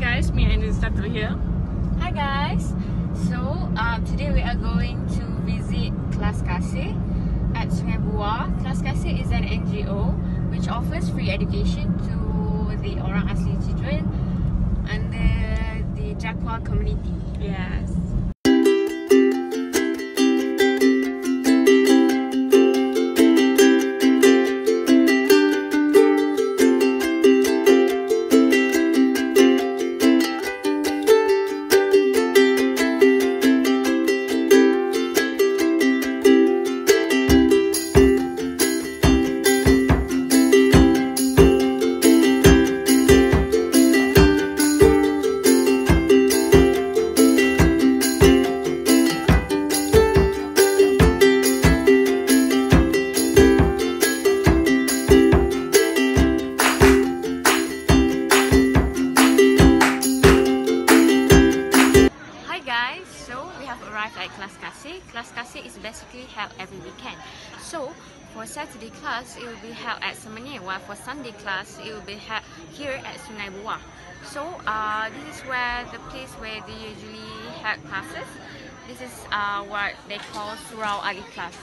guys, me and Stato here. Hi guys. So uh, today we are going to visit Kelas Kasih at Sungai Buah. Kelas Kasih is an NGO which offers free education to the Orang Asli children under the Jakwa community. Yes. Kelas Kaseh is basically held every weekend. So for Saturday class, it will be held at Semenyih, while for Sunday class, it will be held here at Sungai Buah. So uh, this is where the place where they usually have classes. This is uh, what they call Surau Ali class.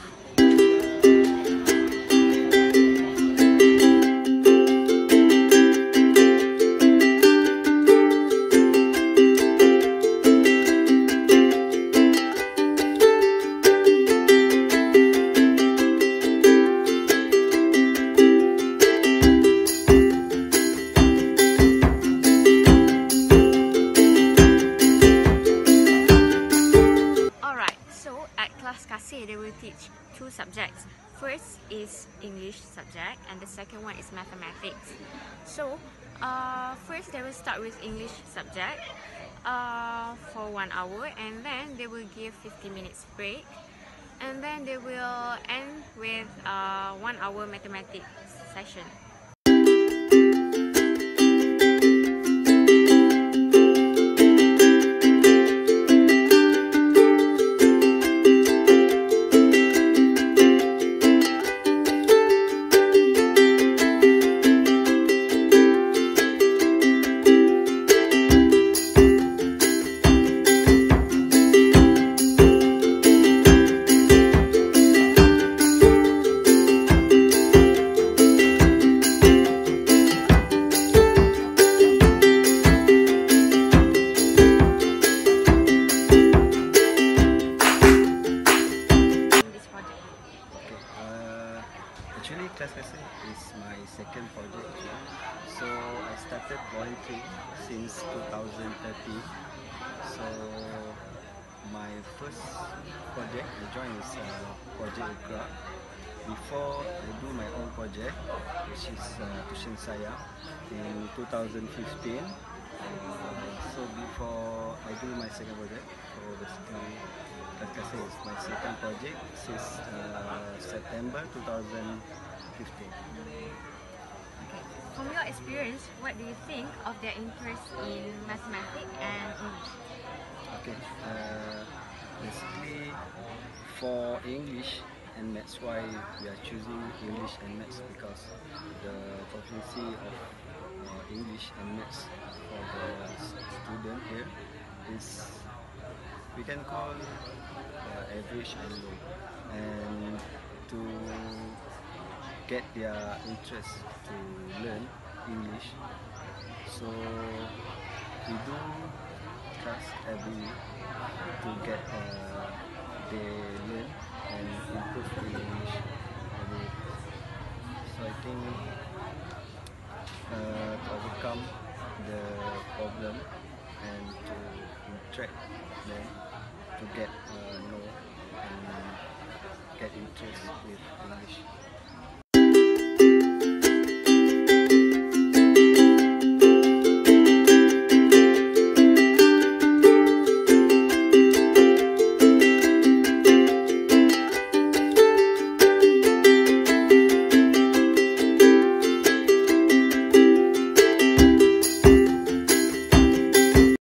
Teach two subjects. First is English subject and the second one is mathematics. So, uh, first they will start with English subject uh, for one hour and then they will give 50 minutes break and then they will end with uh, one hour mathematics session. Class is my second project. So I started volunteering since 2013. So my first project I joined is uh, Project Ikra. Before I do my own project, which is uh, Tushin Saya, in 2015. Uh, so before I do my second project, so basically Class Kaseh is my second project since uh, September 2015. Okay. From your experience, what do you think of their interest in mathematics and English? Okay. Uh, basically, for English and maths, why we are choosing English and maths because the proficiency of uh, English and maths for the student here is we can call uh, average and low, and get their interest to learn English. So we do class every to get uh, they learn and improve in English every. So I think uh, to overcome the problem and to interact them to get uh, know and get interest with English.